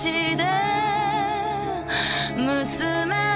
口で娘